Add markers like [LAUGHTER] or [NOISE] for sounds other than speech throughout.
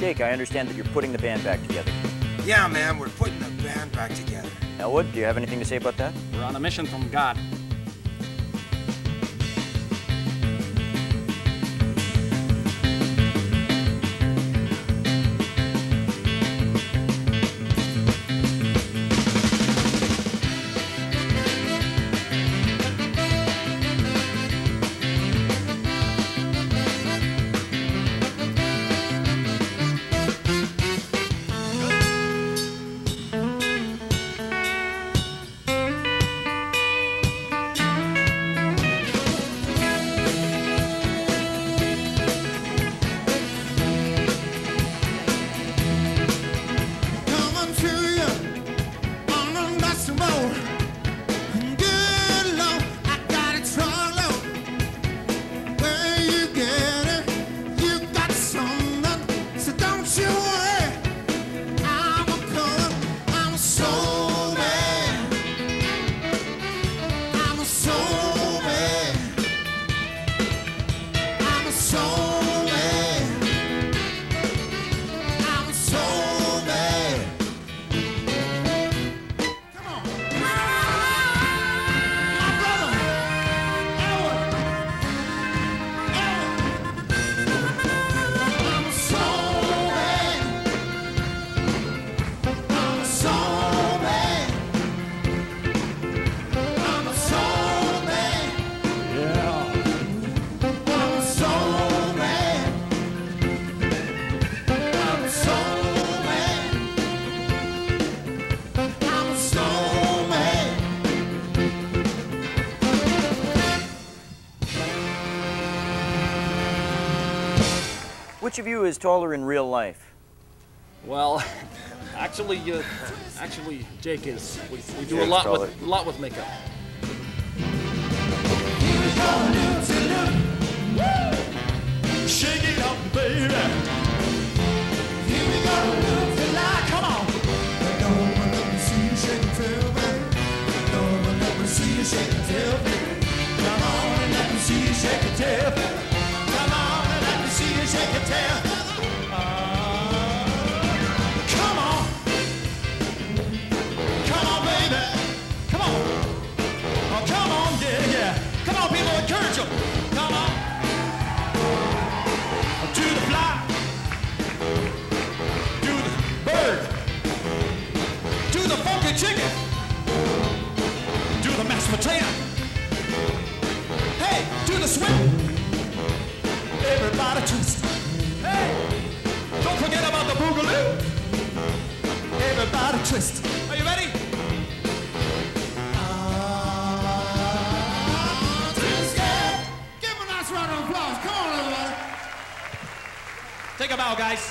Jake, I understand that you're putting the band back together. Yeah, man, we're putting the band back together. Elwood, do you have anything to say about that? We're on a mission from God. Which of you is taller in real life? Well, [LAUGHS] actually, uh, actually, Jake is. We, we do a lot taller. with a lot with makeup. Shake it up, Potato. Hey, to the swing. Everybody twist. Hey, don't forget about the boogaloo. Everybody twist. Are you ready? Twist. Give a nice round of applause. Come on, everybody. Take a bow, guys.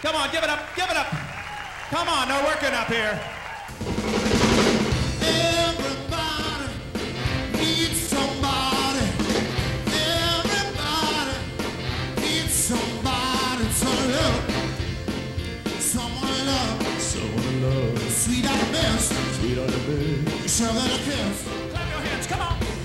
Come on, give it up, give it up. Come on, no working up here. Best. Sure got a kiss. Clap your hands, come on.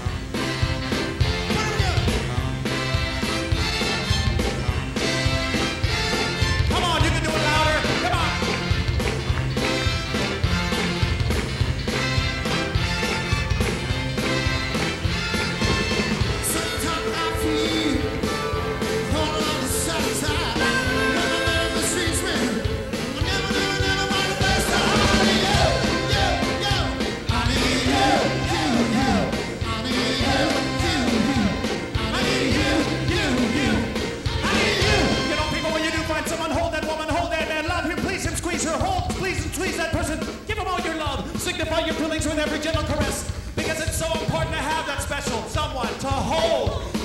Signify your feelings with every gentle caress. Because it's so important to have that special someone to hold.